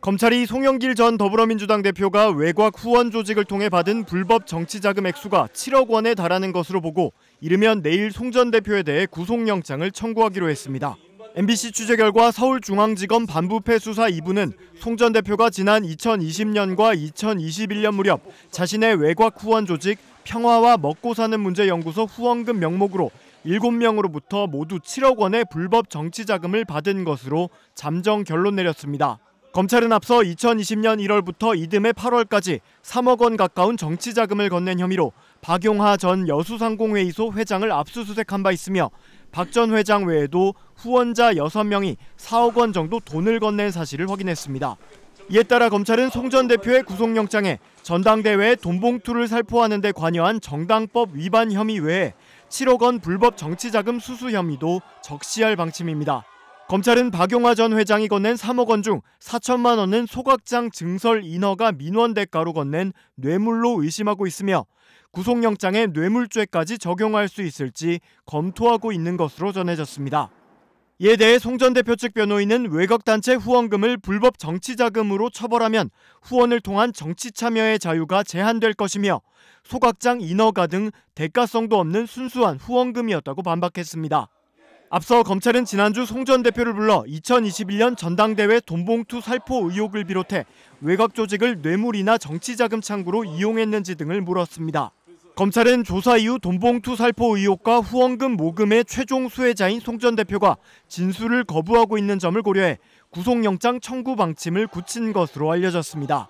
검찰이 송영길 전 더불어민주당 대표가 외곽 후원 조직을 통해 받은 불법 정치자금 액수가 7억 원에 달하는 것으로 보고 이르면 내일 송 전 대표에 대해 구속영장을 청구하기로 했습니다. MBC 취재 결과 서울중앙지검 반부패 수사 2부는 송 전 대표가 지난 2020년과 2021년 무렵 자신의 외곽 후원 조직 평화와 먹고 사는 문제 연구소 후원금 명목으로 7명으로부터 모두 7억 원의 불법 정치 자금을 받은 것으로 잠정 결론 내렸습니다. 검찰은 앞서 2020년 1월부터 이듬해 8월까지 3억 원 가까운 정치 자금을 건넨 혐의로 박용하 전 여수상공회의소 회장을 압수수색한 바 있으며 박 전 회장 외에도 후원자 6명이 4억 원 정도 돈을 건넨 사실을 확인했습니다. 이에 따라 검찰은 송 전 대표의 구속영장에 전당대회에 돈봉투를 살포하는 데 관여한 정당법 위반 혐의 외에 7억 원 불법 정치자금 수수 혐의도 적시할 방침입니다. 검찰은 박용화 전 회장이 건넨 3억 원 중 4천만 원은 소각장 증설 인허가 민원 대가로 건넨 뇌물로 의심하고 있으며 구속영장에 뇌물죄까지 적용할 수 있을지 검토하고 있는 것으로 전해졌습니다. 이에 대해 송 전 대표 측 변호인은 외곽단체 후원금을 불법 정치자금으로 처벌하면 후원을 통한 정치 참여의 자유가 제한될 것이며 소각장 인허가 등 대가성도 없는 순수한 후원금이었다고 반박했습니다. 앞서 검찰은 지난주 송 전 대표를 불러 2021년 전당대회 돈봉투 살포 의혹을 비롯해 외곽 조직을 뇌물이나 정치자금 창구로 이용했는지 등을 물었습니다. 검찰은 조사 이후 돈봉투 살포 의혹과 후원금 모금의 최종 수혜자인 송 전 대표가 진술을 거부하고 있는 점을 고려해 구속영장 청구 방침을 굳힌 것으로 알려졌습니다.